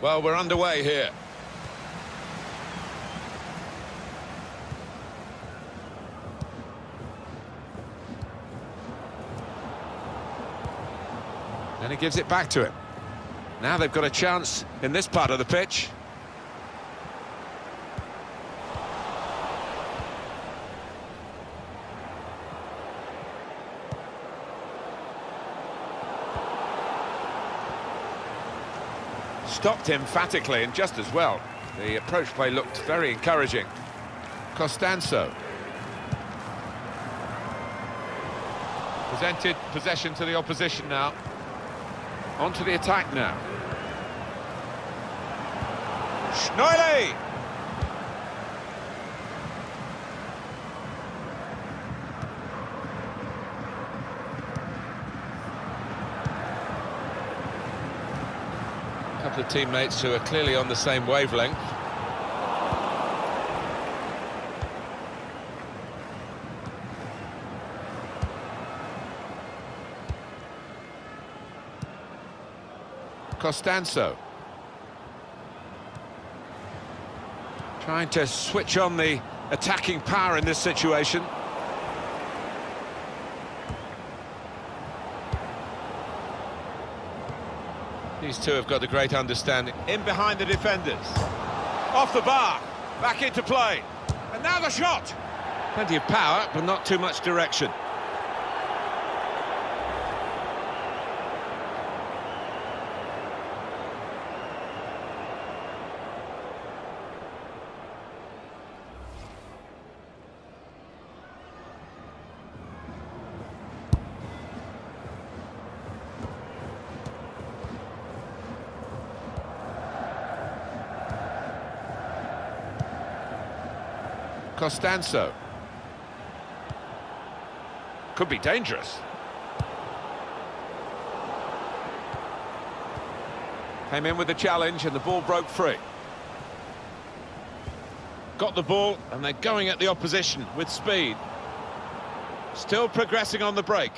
Well, we're underway here. And he gives it back to him. Now they've got a chance in this part of the pitch. Stopped emphatically and just as well. The approach play looked very encouraging. Costanzo. Presented possession to the opposition now. On to the attack now. Schneuwly! Of teammates who are clearly on the same wavelength. Costanzo. Trying to switch on the attacking power in this situation. These two have got a great understanding. In behind the defenders. Off the bar. Back into play. And now the shot. Plenty of power, but not too much direction. Costanzo. Could be dangerous. Came in with the challenge and the ball broke free. Got the ball and they're going at the opposition with speed. Still progressing on the break.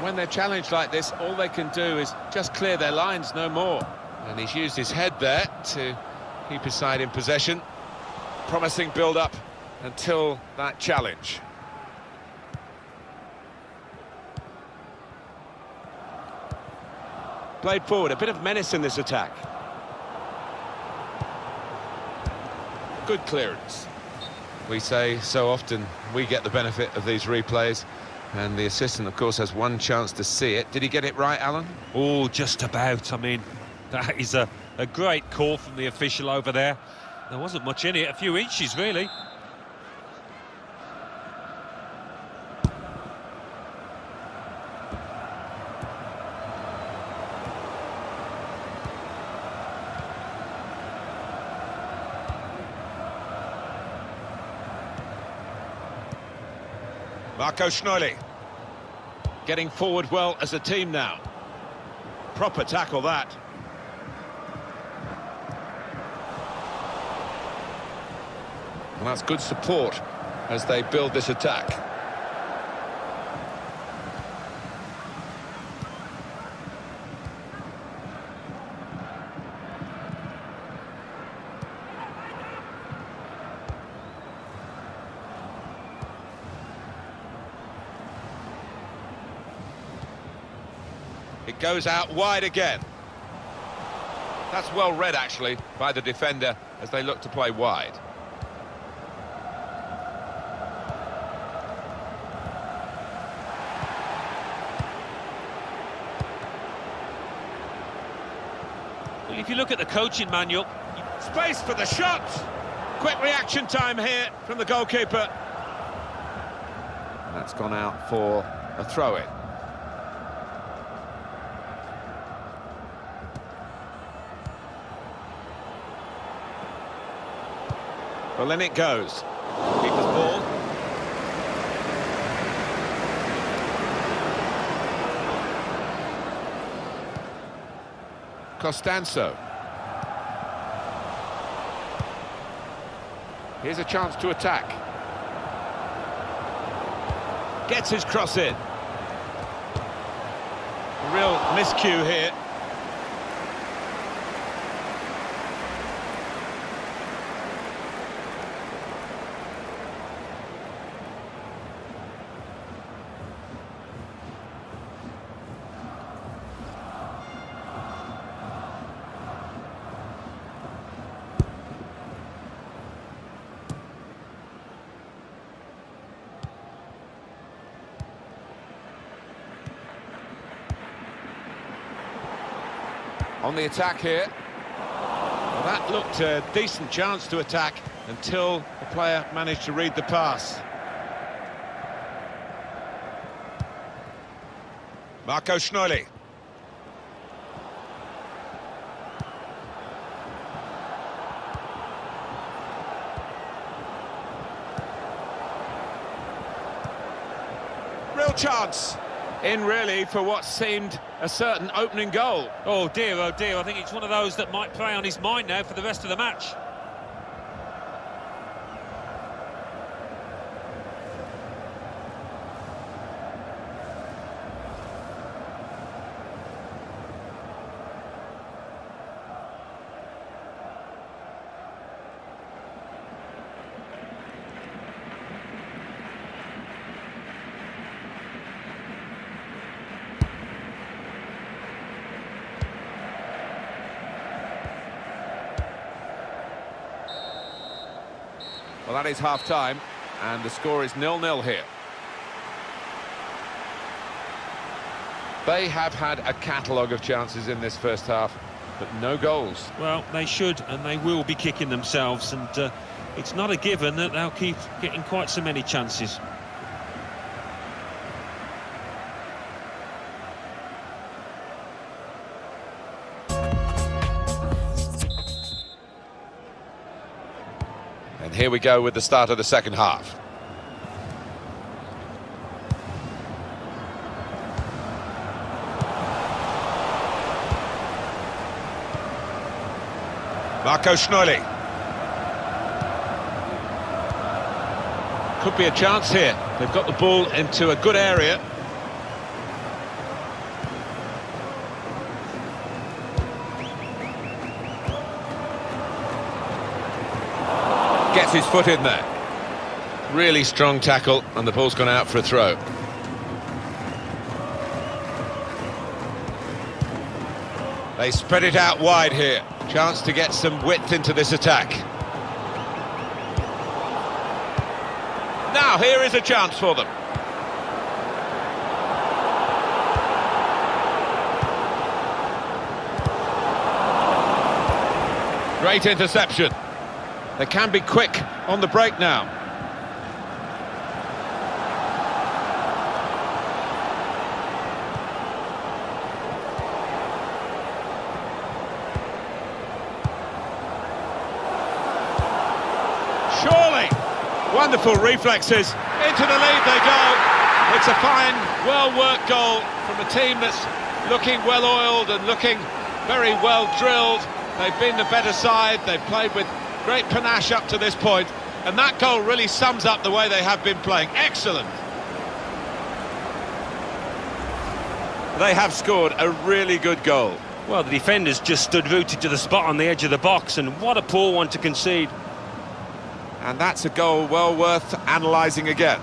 When they're challenged like this, all they can do is just clear their lines, no more. And he's used his head there to keep his side in possession. Promising build-up until that challenge. Played forward, a bit of menace in this attack. Good clearance. We say so often we get the benefit of these replays. And the assistant, of course, has one chance to see it. Did he get it right, Alan? Oh, just about. I mean, that is a, a great call from the official over there. There wasn't much in it, a few inches, really. Marco Schneuwly getting forward well as a team now. Proper tackle that. And that's good support as they build this attack. It goes out wide again. That's well read, actually, by the defender as they look to play wide. If you look at the coaching manual... Space for the shot! Quick reaction time here from the goalkeeper. That's gone out for a throw-in. Well, then it goes ball. Costanzo. Here's a chance to attack. Gets his cross in. real miscue here. On the attack here. Well, that looked a decent chance to attack until the player managed to read the pass. Marco Schneuwly. Real chance in really for what seemed a certain opening goal. Oh dear, oh dear, I think it's one of those that might play on his mind now for the rest of the match. Well, that is half-time, and the score is nil-nil here. They have had a catalogue of chances in this first half, but no goals. Well, they should, and they will be kicking themselves, and uh, it's not a given that they'll keep getting quite so many chances. Here we go with the start of the second half. Marco Schneuwly. Could be a chance here. They've got the ball into a good area. Gets his foot in there. Really strong tackle, and the ball's gone out for a throw. They spread it out wide here. Chance to get some width into this attack. Now, here is a chance for them. Great interception. They can be quick on the break now. Surely, wonderful reflexes. Into the lead they go. It's a fine, well-worked goal from a team that's looking well-oiled and looking very well drilled. They've been the better side. They've played with great panache up to this point, and that goal really sums up the way they have been playing. Excellent. They have scored a really good goal. Well, the defenders just stood rooted to the spot on the edge of the box, and what a poor one to concede. And that's a goal well worth analysing again.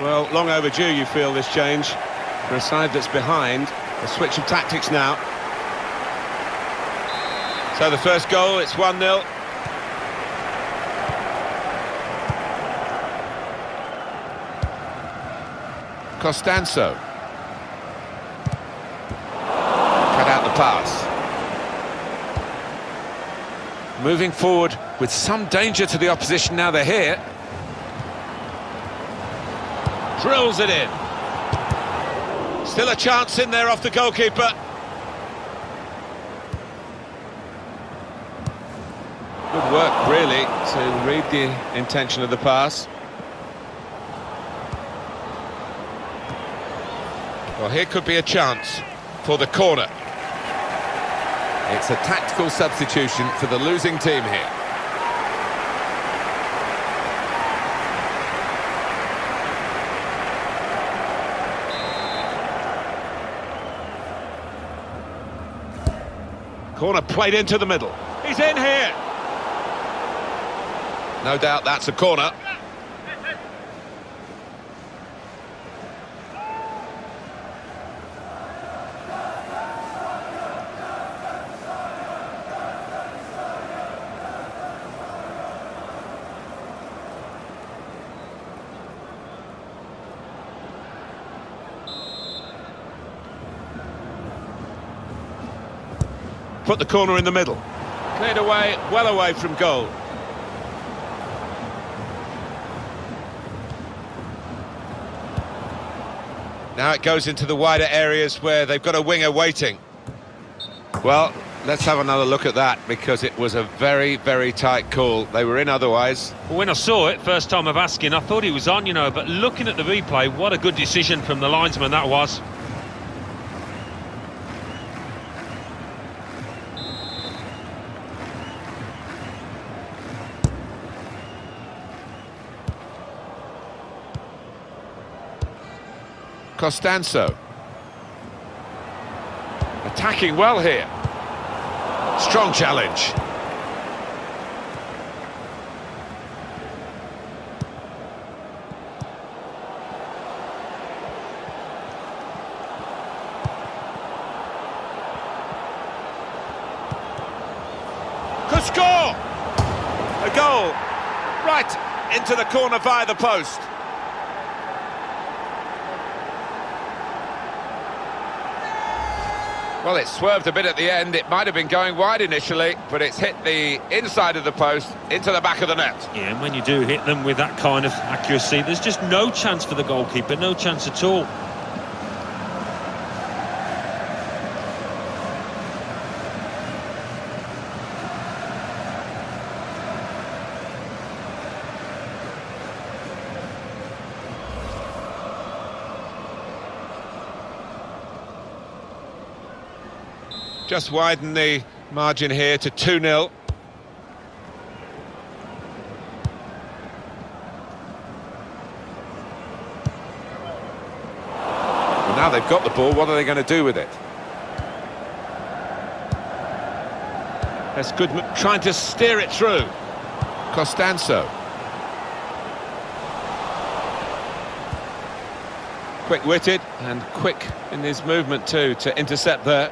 Well, long overdue, you feel, this change. For a side that's behind, a switch of tactics now. So the first goal, it's 1-0. Costanzo. Cut out the pass. Moving forward with some danger to the opposition now they're here drills it in. Still a chance in there off the goalkeeper. Good work, really, to read the intention of the pass. Well, here could be a chance for the corner. It's a tactical substitution for the losing team here. Corner played into the middle. He's in here. No doubt that's a corner. Put the corner in the middle. Cleared away, well away from goal. Now it goes into the wider areas where they've got a winger waiting. Well, let's have another look at that because it was a very, very tight call. They were in otherwise. Well, when I saw it, first time of asking, I thought he was on, you know, but looking at the replay, what a good decision from the linesman that was. Costanzo. Attacking well here. Strong challenge. Score! A goal right into the corner via the post. Well, it swerved a bit at the end. It might have been going wide initially, but it's hit the inside of the post into the back of the net. Yeah, and when you do hit them with that kind of accuracy, there's just no chance for the goalkeeper, no chance at all. Just widen the margin here to 2-0. Well, now they've got the ball, what are they going to do with it? That's good, trying to steer it through. Costanzo. Quick-witted and quick in his movement too to intercept there.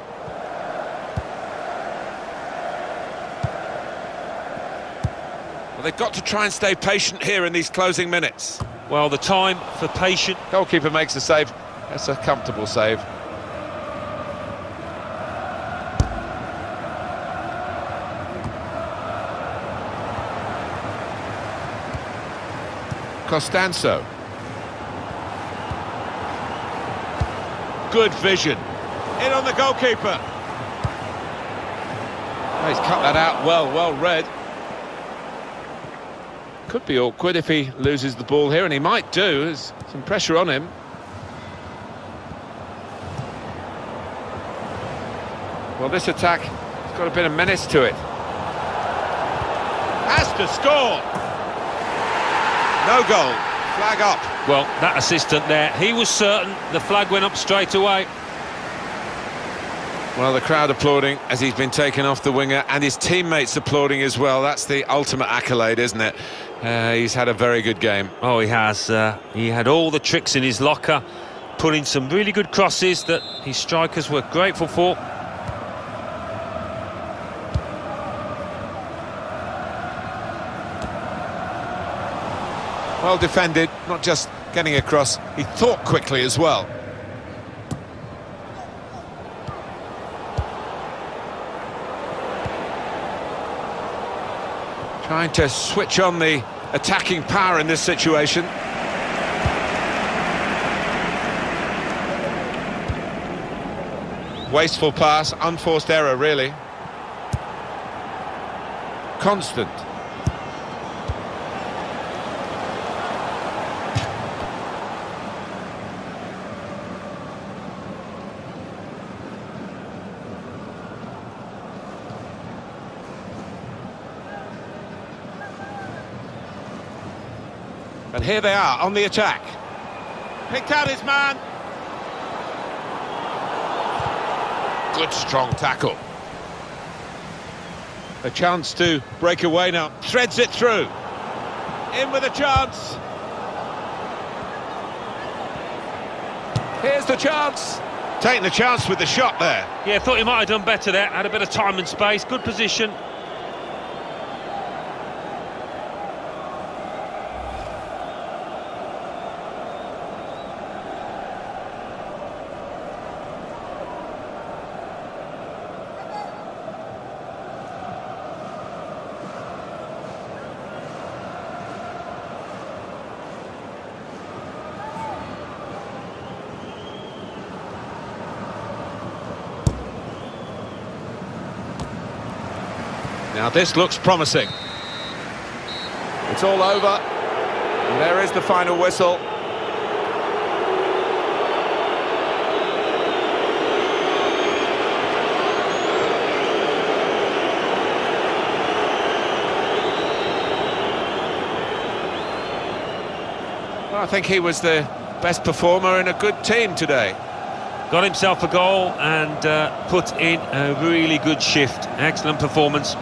Well, they've got to try and stay patient here in these closing minutes. Well, the time for patient. Goalkeeper makes a save. That's a comfortable save. Costanzo. Good vision. In on the goalkeeper. Oh, he's cut that out well, well read. Could be awkward if he loses the ball here, and he might do. There's some pressure on him. Well, this attack has got a bit of menace to it. Has to score! No goal. Flag up. Well, that assistant there, he was certain the flag went up straight away. Well, the crowd applauding as he's been taken off the winger, and his teammates applauding as well. That's the ultimate accolade, isn't it? Uh, he's had a very good game. Oh, he has. Uh, he had all the tricks in his locker, putting some really good crosses that his strikers were grateful for. Well defended, not just getting across, he thought quickly as well. Trying to switch on the attacking power in this situation. Wasteful pass, unforced error, really. Constant. And here they are on the attack. Picked out his man. Good strong tackle. A chance to break away now. Threads it through. In with a chance. Here's the chance. Taking the chance with the shot there. Yeah, thought he might have done better there. Had a bit of time and space. Good position. Now this looks promising. It's all over. And there is the final whistle. Well, I think he was the best performer in a good team today. Got himself a goal and uh, put in a really good shift. Excellent performance.